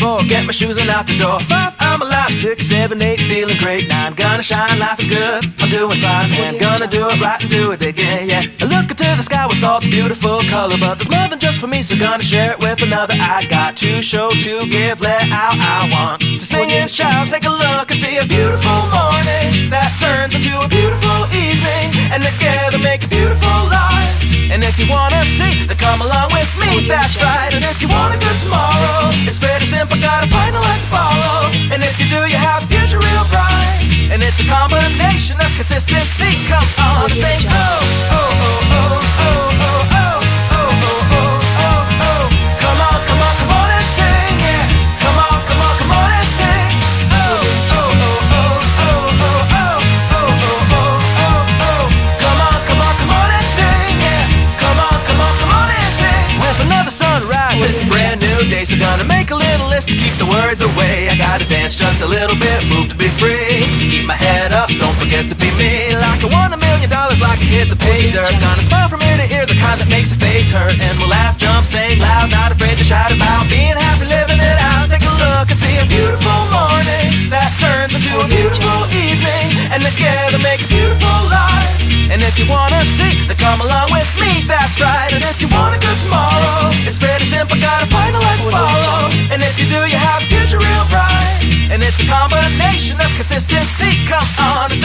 my shoes and out the door. Five, I'm alive. Six, seven, eight, feeling great. Nine, gonna shine, life is good. I'm doing fine. Ten, gonna do it right and do it again, yeah. I look into the sky with all the beautiful color, but there's more than just for me, so gonna share it with another. I got to show, to give, let out. I want to sing and shout. Take a look and see a beautiful morning that turns into a beautiful evening, and together make a beautiful life. And if you wanna see, then come along with me, that's right. And if you want a good tomorrow, combination of consistency. Come on and sing, oh, oh, oh, oh, oh, oh, oh. So gonna make a little list to keep the worries away. I gotta dance just a little bit, move to be forget to be me. Like I won a million dollars, like I hit the pay dirt. Gonna smile from ear to ear, the kind that makes your face hurt. And we'll laugh, jump, sing loud, not afraid to shout about being happy, living it out. Take a look and see a beautiful morning that turns into a beautiful evening. And together make a beautiful life. And if you wanna see, then come along with me, that's right. And if you want a good tomorrow, it's pretty simple, gotta find a life to follow. And if you do, you have a future real bright. And it's a combination of consistency. Come on.